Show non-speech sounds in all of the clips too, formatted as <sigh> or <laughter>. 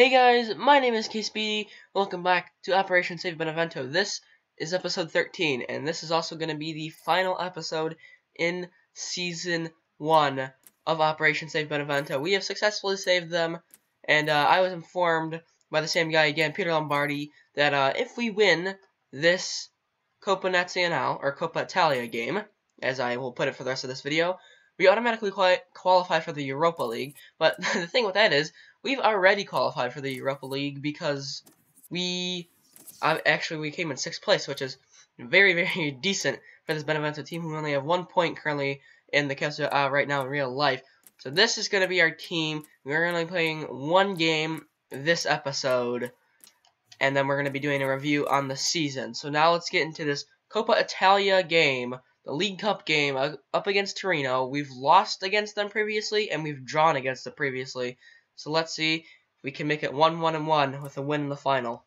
Hey guys, my name is KSpeedy. Welcome back to Operation Save Benevento. This is episode 13, and this is also going to be the final episode in season 1 of Operation Save Benevento. We have successfully saved them, and uh, I was informed by the same guy again, Peter Lombardi, that uh, if we win this Coppa Nazionale, or Coppa Italia game, as I will put it for the rest of this video, we automatically quali qualify for the Europa League. But <laughs> the thing with that is, we've already qualified for the Europa League because we uh, actually we came in sixth place, which is very <laughs> very decent for this Benevento team who only have one point currently in the Calcio uh, right now in real life. So this is going to be our team. We're only playing one game this episode, and then we're going to be doing a review on the season. So now let's get into this Coppa Italia game the League Cup game uh, up against Torino. We've lost against them previously, and we've drawn against them previously. So let's see if we can make it 1-1 and 1 with a win in the final.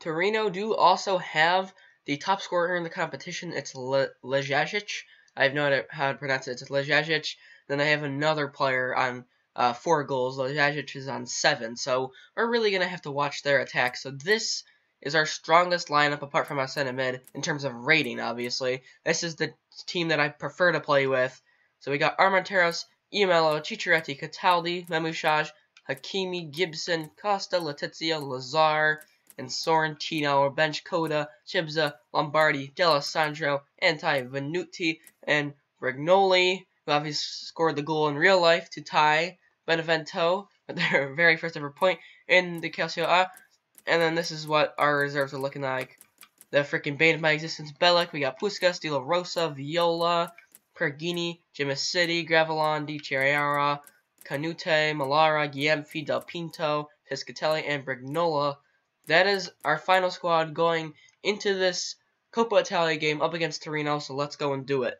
Torino do also have the top scorer in the competition. It's Le. I have no idea how to pronounce it. It's Lejajic. Then I have another player on uh, four goals. Lejajic is on seven. So we're really going to have to watch their attack. So this is our strongest lineup apart from our center mid in terms of rating, obviously. This is the team that I prefer to play with. So we got Armenteros, Iemmello, Ciciretti, Cataldi, Memushaj, Hakimi, Gibson, Costa, Letizia, Lazaar, and Sorrentino, or bench Coda, Chibsah, Lombardi, D'Alessandro, Antei, Venuti, and Brignoli, who obviously scored the goal in real life to tie Benevento at their <laughs> very first ever point in the Calcio A. And then this is what our reserves are looking like. The freaking bane of my existence, Belec. We got Puscas, De La Rosa, Viola, Pergini, City, Gravillon, Di Chiara, Canute, Malara, Giemfi, Del Pinto, Piscatelli, and Brignola. That is our final squad going into this Coppa Italia game up against Torino, so let's go and do it.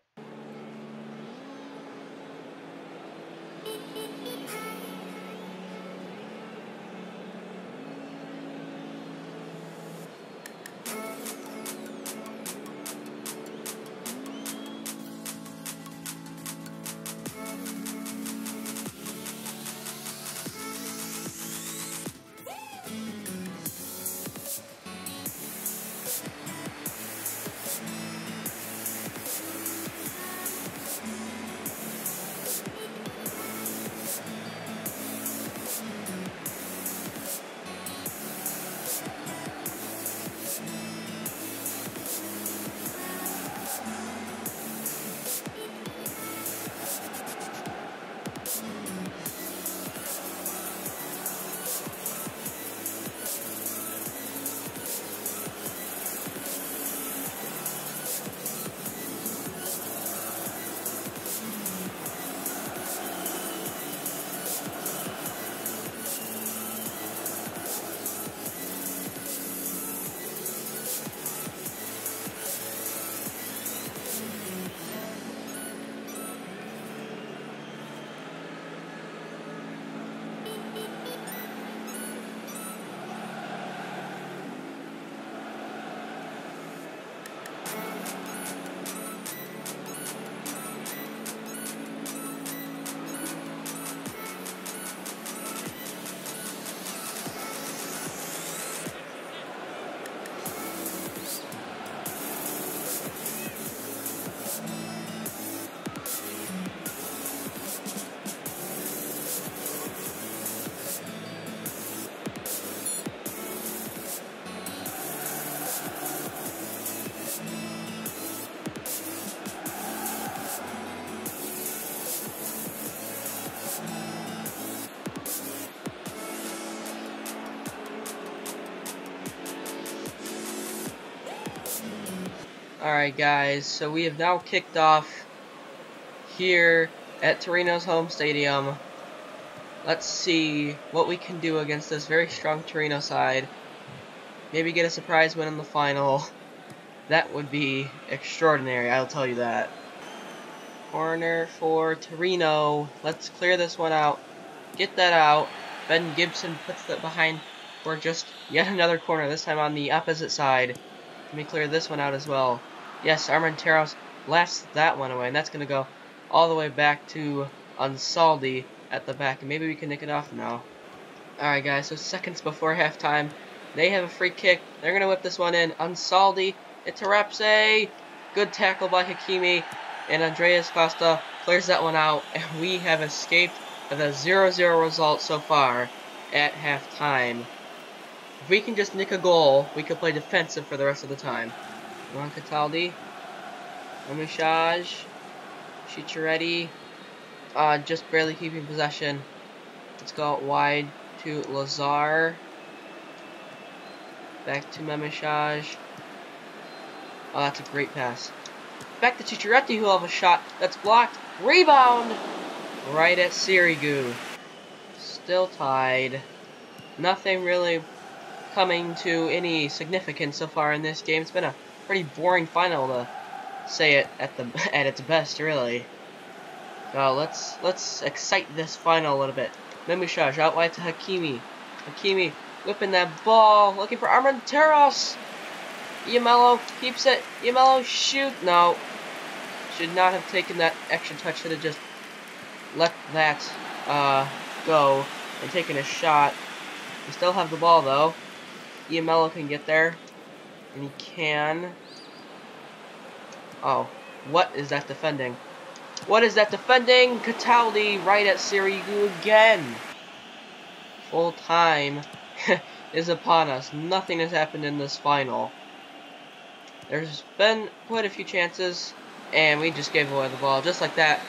Alright guys, so we have now kicked off here at Torino's home stadium. Let's see what we can do against this very strong Torino side. Maybe get a surprise win in the final. <laughs> That would be extraordinary, I'll tell you that. Corner for Torino. Let's clear this one out. Get that out. Ben Gibson puts that behind for just yet another corner, this time on the opposite side. Let me clear this one out as well. Yes, Armenteros blasts that one away, and that's going to go all the way back to Ansaldi at the back. And maybe we can nick it off now. Alright guys, so seconds before <laughs> halftime, they have a free kick. They're going to whip this one in. Ansaldi, it's Arapse. Good tackle by Hakimi. And Andreas Costa clears that one out. <laughs> And we have escaped with a 0-0 result so far at halftime. If we can just nick a goal, we could play defensive for the rest of the time. Ron Cataldi. Memushaj. Ciciretti. Uh, just barely keeping possession. Let's go out wide to Lazaar. Back to Memushaj. Oh, that's a great pass. Back to Ciciretti, who will have a shot. That's blocked. Rebound! Right at Sirigu. Still tied. Nothing really coming to any significance so far in this game. It's been a pretty boring final to say it at the <laughs> at its best, really. So let's let's excite this final a little bit. Memushaj out wide to Hakimi. Hakimi whipping that ball, looking for Armenteros. Iemmello keeps it. Iemmello shoot. No. Should not have taken that extra touch. Should have just let that uh, go and taken a shot. We still have the ball though. Iemmello can get there. And he can. Oh. What is that defending? What is that defending? Cataldi right at Sirigu again. Full time <laughs> is upon us. Nothing has happened in this final. There's been quite a few chances, and we just gave away the ball just like that.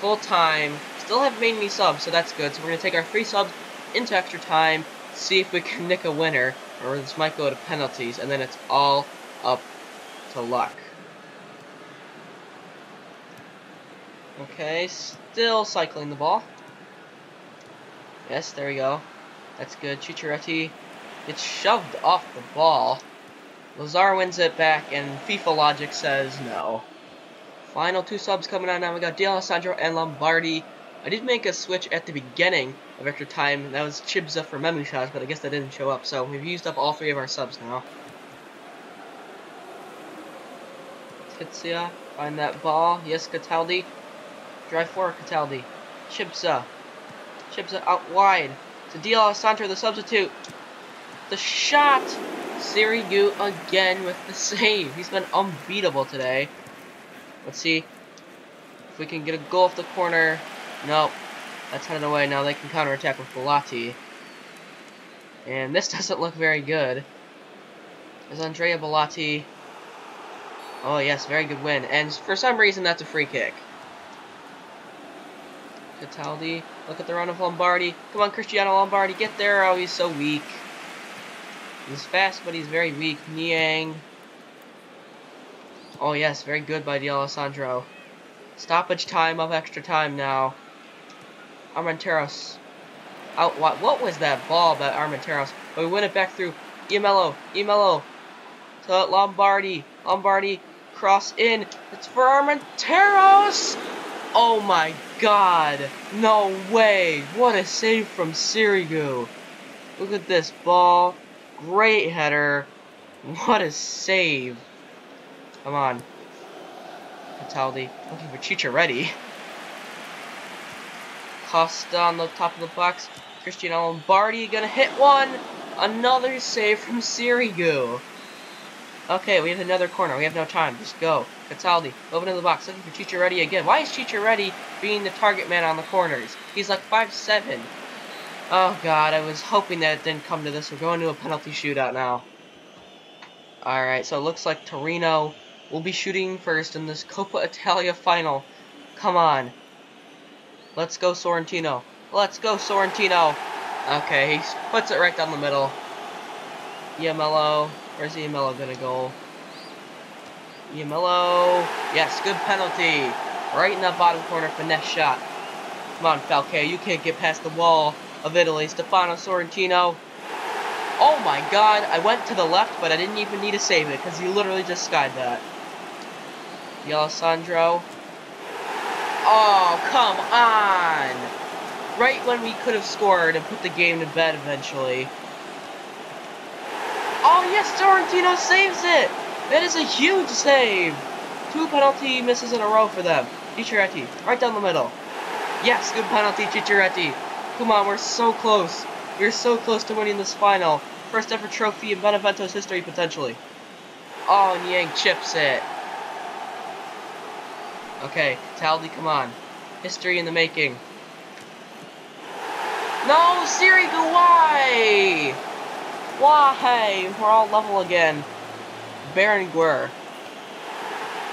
Full time. Still haven't made any subs, so that's good. So we're going to take our three subs into extra time, see if we can nick a winner, or this might go to penalties, and then it's all up to luck. Okay, still cycling the ball. Yes, there we go. That's good. Ciciretti gets shoved off the ball. Lazaar wins it back, and FIFA logic says no. Final two subs coming on now. We got D'Alessandro and Lombardi. I did make a switch at the beginning of extra time. That was Chibsah for Memushaj, but I guess that didn't show up. So we've used up all three of our subs now. Titsia, find that ball. Yes, Cataldi. Drive forward, Cataldi. Chibsah. Chibsah out wide. To D'Alessandro, the substitute. The shot! Sirigu again with the <laughs> save. He's been unbeatable today. Let's see if we can get a goal off the corner. Nope. That's headed away. Now they can counterattack with Belotti. And this <laughs> doesn't look very good. Is Andrea Belotti. Oh, yes, very good win. And for some reason, that's a free kick. Cataldi. Look at the run of Lombardi. Come on, Cristiano Lombardi. Get there. Oh, he's so weak. He's fast, but he's very weak. Niang. Oh, yes. Very good by D'Alessandro. Stoppage time of extra time now. Armenteros. Out what? What was that ball by Armenteros? But we win it back through Emelo. Emelo. To Lombardi. Lombardi. Cross in. It's for Armenteros! Oh my god. No way. What a save from Sirigu. Look at this ball. Great header. What a save. Come on. Cataldi looking for Ciciretti. <laughs> Costa on the top of the box. Cristiano Lombardi gonna hit one. Another save from Sirigu. Okay, we have another corner. We have no time. Just go. Cataldi, open in the box, looking for Ciciretti again. Why is Ciciretti being the target man on the corners? He's like 5'7". Oh god, I was hoping that it didn't come to this. We're going to a penalty shootout now. Alright, so it looks like Torino will be shooting first in this Coppa Italia final. Come on. Let's go, Sorrentino. Let's go, Sorrentino. Okay, he puts it right down the middle. Iemmello. Where's Iemmello gonna go? Iemmello. Yes, good penalty. Right in the bottom corner, finesse shot. Come on, Falque. You can't get past the wall of Italy. Stefano Sorrentino. Oh my god, I went to the left, but I didn't even need to save it, because he literally just skied that. Alessandro. Oh, come on! Right when we could have scored and put the game to bed eventually. Oh yes, Sorrentino saves it! That is a huge save! Two penalty misses in a row for them. Ciciretti, right down the middle. Yes, good penalty, Ciciretti. Come on, we're so close. We're so close to winning this final. First ever trophy in Benevento's history, potentially. Oh, and Yang chips it. Okay, Taldi, come on. History in the making. No, Sirigu, why? Why? We're all level again. Baron Guer.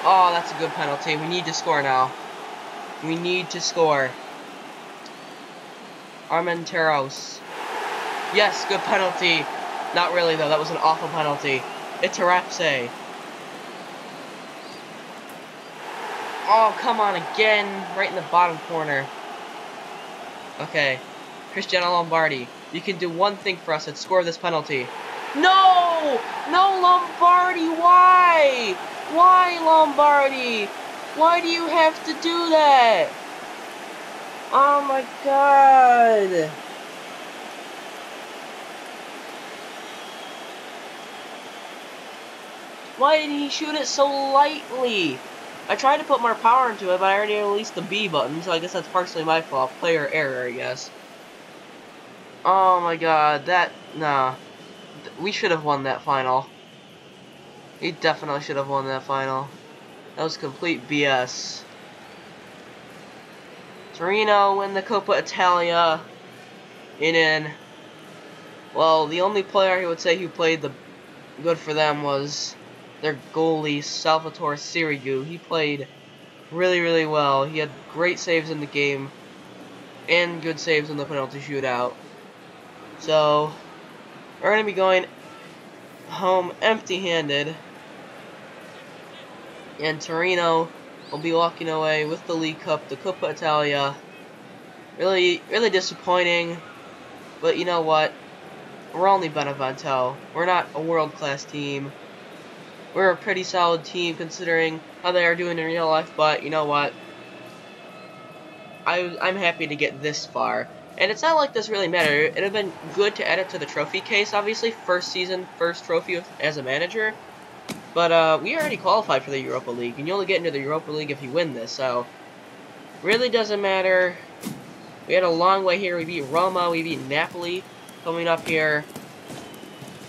Oh, that's a good penalty. We need to score now. We need to score. Armenteros. Yes, good penalty. Not really, though. That was an awful penalty. Itarapse. Oh, come on again. Right in the bottom corner. Okay. Cristiano Lombardi. You can do one thing for us and score this penalty. No! No, Lombardi! Why? Why, Lombardi? Why do you have to do that? Oh my god. Why did he shoot it so lightly? I tried to put more power into it, but I already released the B button, so I guess that's partially my fault. Player error, I guess. Oh my god, that... Nah. We should have won that final. He definitely should have won that final. That was complete BS. Torino win the Coppa Italia. In in. Well, the only player I would say who played the good for them was their goalie, Salvatore Sirigu. He played really, really well. He had great saves in the game and good saves in the penalty shootout. So, we're going to be going home empty-handed. And Torino will be walking away with the League Cup, the Coppa Italia. Really, really disappointing. But you know what? We're only Benevento. We're not a world-class team. We're a pretty solid team considering how they are doing in real life, but you know what? I, I'm happy to get this far. And it's not like this really mattered. It would have been good to add it to the trophy case, obviously. First season, first trophy as a manager. But uh, we already qualified for the Europa League, and you only get into the Europa League if you win this, so really doesn't matter. We had a long way here. We beat Roma, we beat Napoli coming up here.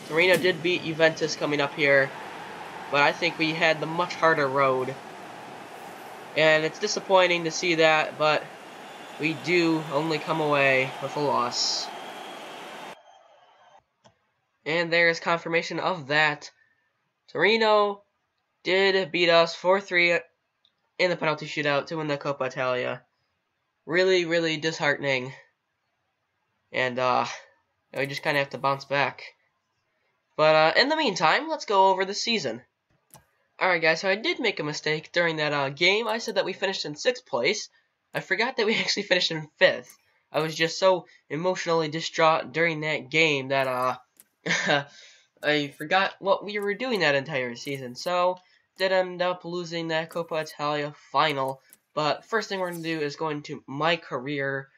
Torino did beat Juventus coming up here, but I think we had the much harder road. And it's disappointing to see that, but we do only come away with a loss. And there's confirmation of that. Torino did beat us 4-3 in the penalty shootout to win the Coppa Italia. Really, really disheartening. And, uh, we just kind of have to bounce back. But, uh, in the meantime, let's go over the season. Alright, guys, so I did make a mistake during that, uh, game. I said that we finished in 6th place. I forgot that we <laughs> actually finished in 5th. I was just so emotionally distraught during that game that, uh, <laughs> I forgot what we were doing that entire season, so did end up losing that Coppa Italia final. But first thing we're going to do is go into my career.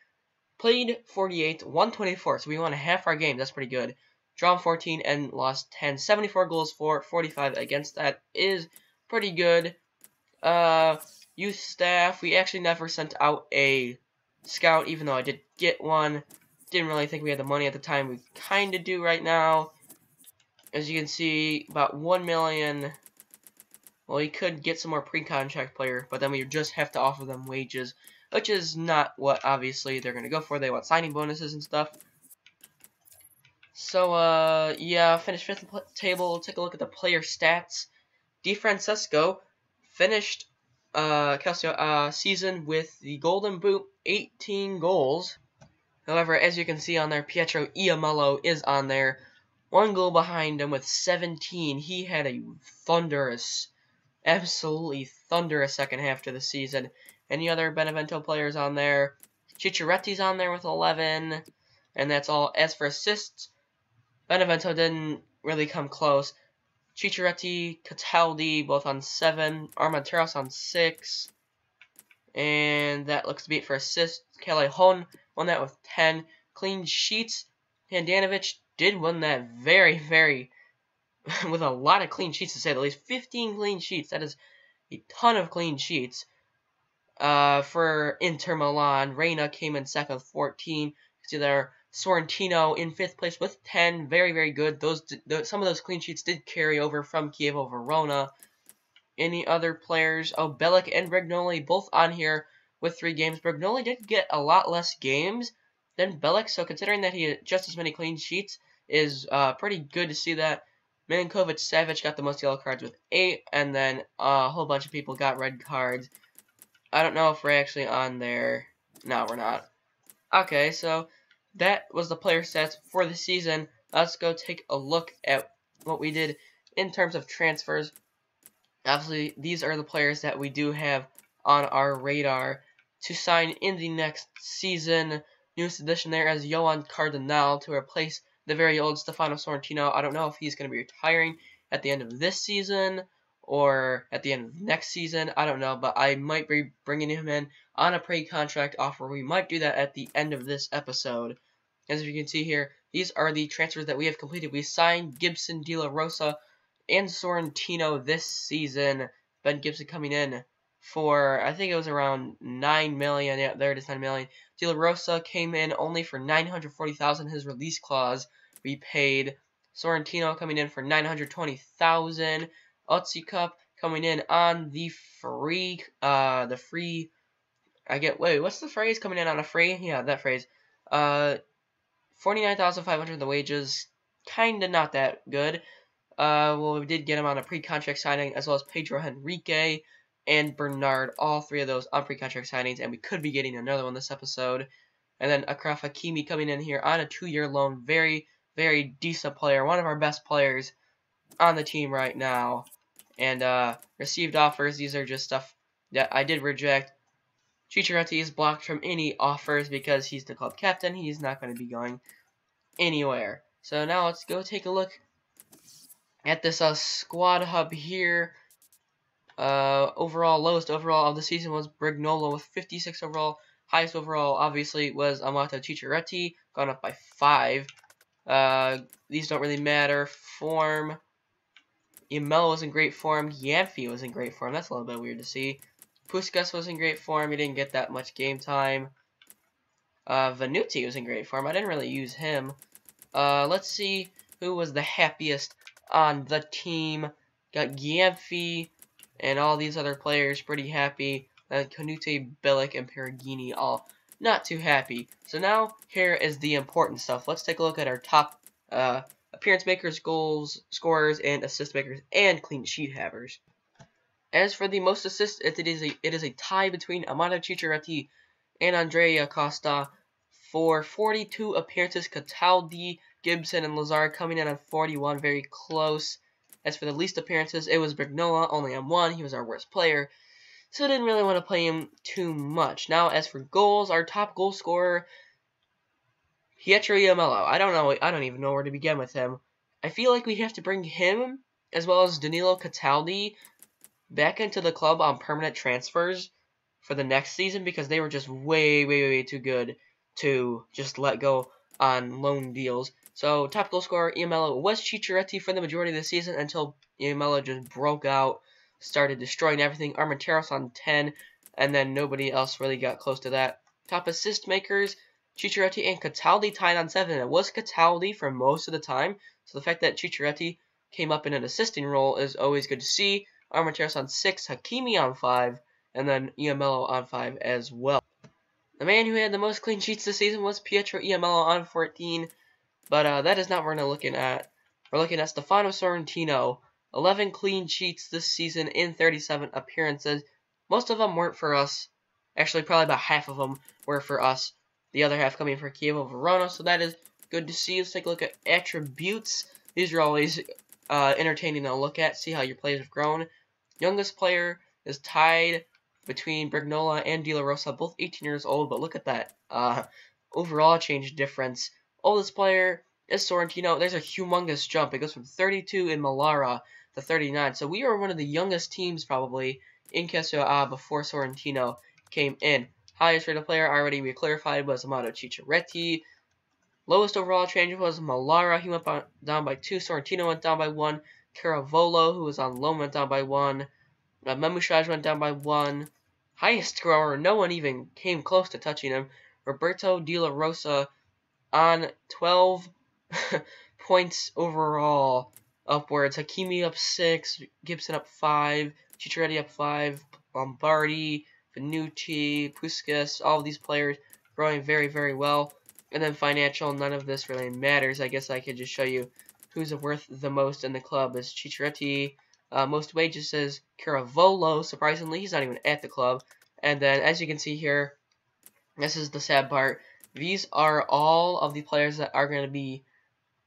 Played 48, 124, so we won half our game. That's pretty good. Drawn 14 and lost 10. 74 goals for, 45 against. That is pretty good. Uh, youth staff, we actually never sent out a scout, even though I did get one. Didn't really think we had the money at the time. We kind of do right now as you can see, about 1 million. Well, we could get some more pre-contract player, but then we just have to offer them wages, which is not what, obviously, they're going to go for. They want signing bonuses and stuff. So, uh, yeah, finished fifth table. Take a look at the player stats. Di Francesco finished uh, Calcio uh, season with the Golden Boot, 18 goals. However, as you can see on there, Pietro Iemmello is on there one goal behind him with 17. He had a thunderous, absolutely thunderous second half to the season. Any other Benevento players on there? Ciciretti's on there with 11. And that's all. As for assists, Benevento didn't really come close. Ciciretti, Cataldi, both on 7. Armenteros on 6. And that looks to be it for assists. Callejon won that with 10. Clean sheets, Handanovic did win that very, very, <laughs> with a lot of clean sheets to say at least. 15 clean sheets. That is a ton of clean sheets. Uh, for Inter Milan, Reina came in second with 14. You see there, Sorrentino in fifth place with 10. Very, very good. Those, Some of those clean sheets did carry over from Chievo Verona. Any other players? Oh, Belec and Brignoli both on here with three games. Brignoli did get a lot less games than Belec, so considering that he had just as many clean sheets, is uh, pretty good to see that. Milinkovic Savic got the most yellow cards with eight, and then a whole bunch of people got red cards. I don't know if we're actually on there. No, we're not. Okay, so that was the player stats for the season. Let's go take a look at what we did in terms of transfers. Obviously, these are the players that we do have on our radar to sign in the next season. Newest addition there is Johan Cardinal to replace the very old Stefano Sorrentino. I don't know if he's going to be retiring at the end of this season or at the end of next season. I don't know, but I might be bringing him in on a pre-contract offer. We might do that at the end of this episode. As you can see here, these are the transfers that we have completed. We signed Gibson, De La Rosa, and Sorrentino this season. Ben Gibson coming in for, I think it was around 9 million. Yeah, there it is, 9 million. De La Rosa came in only for 940,000. His release clause we paid. Sorrentino coming in for 920,000. Otzi Cup coming in on the free, uh, the free, I get, wait, what's the phrase? Coming in on a free? Yeah, that phrase. Uh, 49,500 the wages, kinda not that good. Uh, well, we did get him on a pre-contract signing, as well as Pedro Henrique and Bernard, all three of those on pre-contract signings, and we could be getting another one this episode. And then Achraf Hakimi coming in here on a two-year loan, very, very decent player, one of our best players on the team right now. And uh, received offers, these are just stuff that I did reject. Ciciretti is blocked from any offers because he's the club captain. He's not going to be going anywhere. So now let's go take a look at this uh, squad hub here. Uh, overall, lowest overall of the season was Brignolo with 56 overall. Highest overall, obviously, was Amato Ciciretti, gone up by 5. Uh, these don't really matter. Form. Yamel was in great form. Yanfi was in great form. That's a little bit weird to see. Puscas was in great form. He didn't get that much game time. Uh, Vanucci was in great form. I didn't really use him. Uh, let's see who was the happiest on the team. Got Giamfi and all these other players pretty happy. And Canute, Belec, and Perugini all not too happy. So now, here is the important stuff. Let's take a look at our top uh, appearance makers, goals, scorers, and assist makers, and clean sheet havers. As for the most assists, it is a it is a tie between Amato Ciciretti and Andrea Costa for 42 appearances. Cataldi, Gibson, and Lazaar coming in on 41, very close. As for the least appearances, it was Brignola, only on one. He was our worst player, so didn't really want to play him too much. Now, as for goals, our top goal scorer, Pietro Iemmello. I don't know. I don't even know where to begin with him. I feel like we have to bring him as well as Danilo Cataldi back into the club on permanent transfers for the next season because they were just way, way, way too good to just let go on loan deals. So top goal scorer Iemmello was Ciciretti for the majority of the season until Iemmello just broke out, started destroying everything. Armenteros on 10, and then nobody else really got close to that. Top assist makers, Ciciretti and Cataldi tied on 7. It was Cataldi for most of the time, so the fact that Ciciretti came up in an assisting role is always good to see. Armenteros on 6, Hakimi on 5, and then Iemmello on 5 as well. The man who had the most clean sheets this season was Pietro Iemmello on 14, but uh, that is not what we're looking at. We're looking at Stefano Sorrentino, 11 clean sheets this season in 37 appearances. Most of them weren't for us. Actually, probably about half of them were for us. The other half coming for Chievo Verona, so that is good to see. Let's take a look at attributes. These are always uh, entertaining to look at, see how your players have grown. Youngest player is tied between Brignola and De La Rosa, both 18 years old, but look at that uh, overall change difference. Oldest player is Sorrentino. There's a humongous jump. It goes from 32 in Malara to 39. So we are one of the youngest teams probably in Serie A before Sorrentino came in. Highest rated player already we clarified was Amato Ciciretti. Lowest overall change was Malara. He went by, down by 2. Sorrentino went down by 1. Caravolo, who was on loan, went down by one. Uh, Memushaj went down by one. Highest scorer, no one even came close to touching him. Roberto De La Rosa on 12 <laughs> points overall upwards. Hakimi up 6, Gibson up 5, Ciciretti up 5, Lombardi, Venuti, Puscas, all of these players growing very, very well. And then financial, none of this really matters. I guess I could just show you who's worth the most in the club is Ciciretti. Uh, most wages says Caravolo. Surprisingly, he's not even at the club. And then, as you can see here, this is the sad part. These are all of the players that are going to be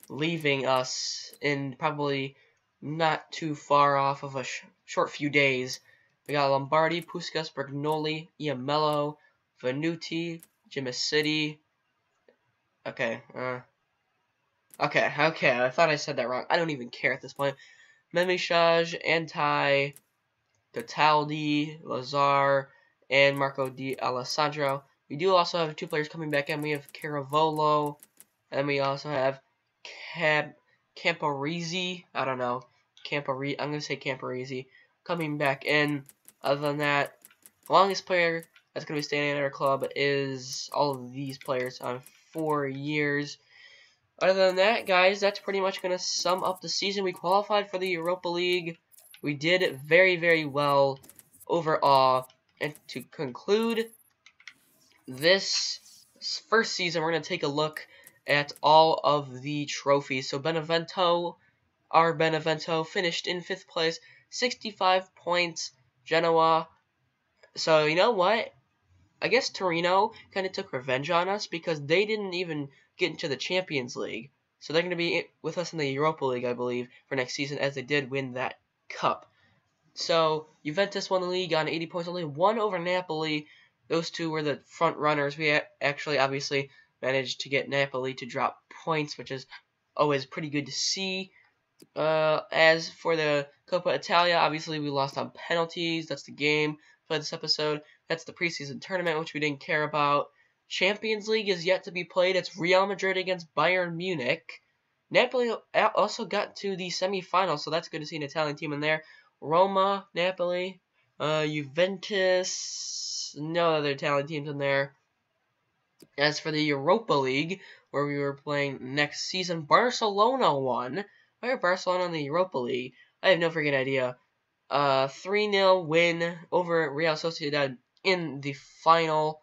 leaving us in probably not too far off of a sh short few days. We got Lombardi, Puscas, Brignoli, Iemmello, Venuti, City. Okay, uh, okay, okay, I thought I said that wrong. I don't even care at this point. Memushaj, Antei, Cataldi, Lazaar, and Marco Di Alessandro. We do also have two players coming back in. We have Caravolo, and we also have Cam Camparizi. I don't know. Campari. I'm gonna say Camparizi coming back in. Other than that, the longest player that's gonna be staying in our club is all of these players on four years. Other than that, guys, that's pretty much gonna sum up the season. We qualified for the Europa League. We did very, very well overall. And to conclude this first season, we're going to take a look at all of the trophies. So Benevento, our Benevento, finished in fifth place, 65 points. Genoa. So, you know what? I guess Torino kind of took revenge on us because they didn't even get into the Champions League. So they're going to be with us in the Europa League, I believe, for next season, as they did win that cup. So Juventus won the league on 80 points, only one over Napoli. Those two were the front runners. We actually obviously managed to get Napoli to drop points, which is always pretty good to see. Uh, as for the Coppa Italia, obviously we lost on penalties. That's the game for this episode. That's the preseason tournament, which we didn't care about. Champions League is yet to be played. It's Real Madrid against Bayern Munich. Napoli also got to the semifinals, so that's good to see an Italian team in there. Roma, Napoli, uh, Juventus, no other Italian teams in there. As for the Europa League, where we were playing next season, Barcelona won. Why are Barcelona in the Europa League? I have no freaking idea. Uh, 3-0 win over Real Sociedad in the final.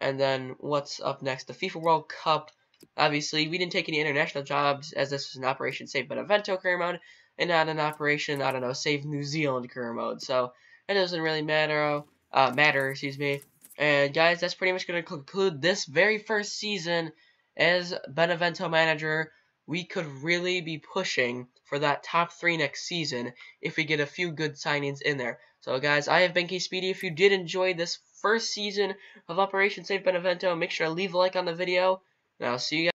And then what's up next? The FIFA World Cup. Obviously, we didn't take any international jobs as this was an Operation Save Benevento career mode and not an operation, I don't know, save New Zealand career mode. So it doesn't really matter, uh, matter, excuse me. And guys, that's pretty much going to conclude this very first season as Benevento manager. We could really be pushing for that top three next season if we get a few good signings in there. So guys, I have been K Speedy. If you did enjoy this first season of Operation Save Benevento, make sure to leave a like on the video, and I'll see you guys.